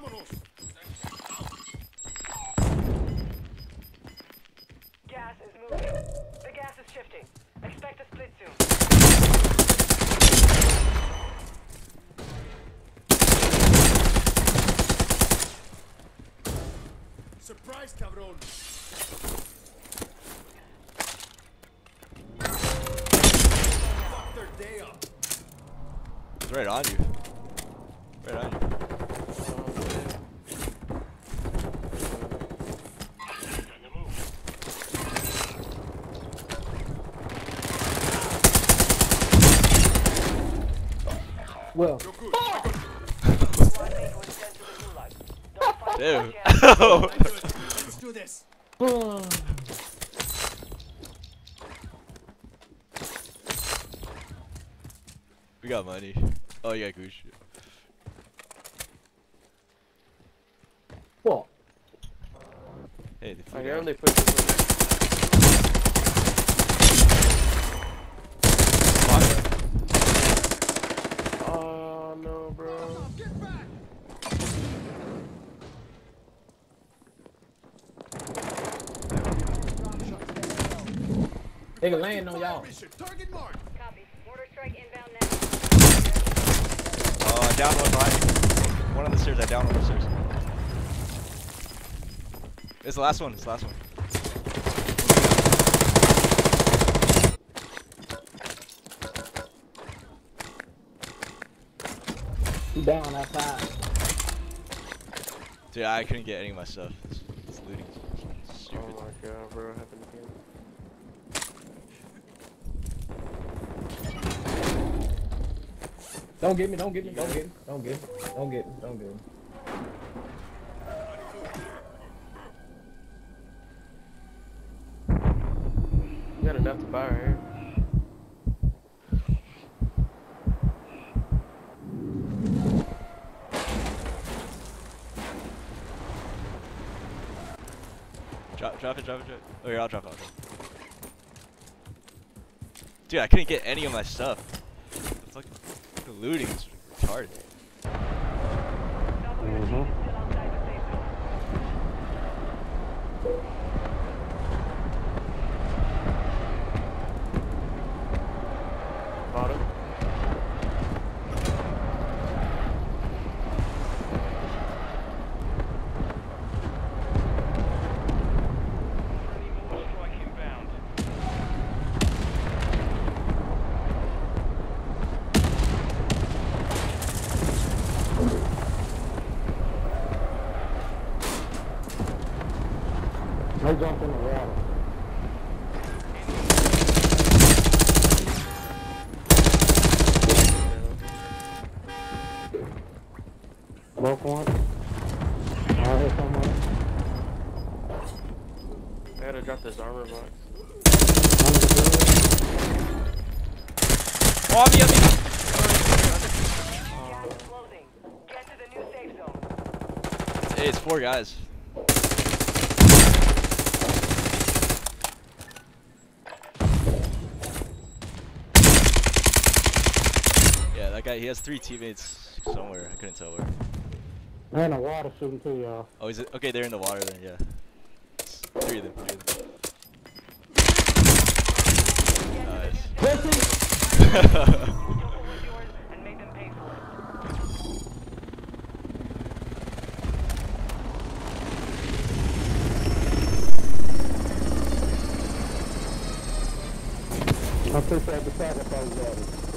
Gas is moving. The gas is shifting. Expect a split soon. Surprise, cabron! Fuck their day up. It's right on you. Right on you. Well, Squad mate was sent to the gulag. Don't fight Dude. Back yet. Let's do this. we got money. Oh, you got Gucci. what? Hey, the I food hear out. them, they put this Oh no, bro. They can land on y'all. Mission, target mark. Copy. Mortar strike inbound now. Oh, I down one behind. One on the stairs. I down one on the stairs. It's the last one. It's the last one. You down outside. Dude, I couldn't get any of my stuff. It's, it's looting. Oh Stupid. my god, bro. Don't get me, don't get me, don't get me, don't get me, don't get me, don't get me. You got enough to buy right here. Drop, drop it, drop it, drop it. Oh, here, I'll drop it. I'll drop it. Dude, I couldn't get any of my stuff. It's like looting is retarded. Operator team is still outside the safe zone. Bottom. They jump in the water. Smoke one. I hear someone. I gotta drop this armor box. Oh, on me, on me! Gas is closing. The new. Hey, it's four guys. Yeah, that guy, he has three teammates somewhere. I couldn't tell where. They're in the water shooting too, y'all. Oh, is it? Okay, they're in the water then, yeah. Three of them, three of them. Nice. Total was yours and make them pay for it. I appreciate the sacrifice, daddy.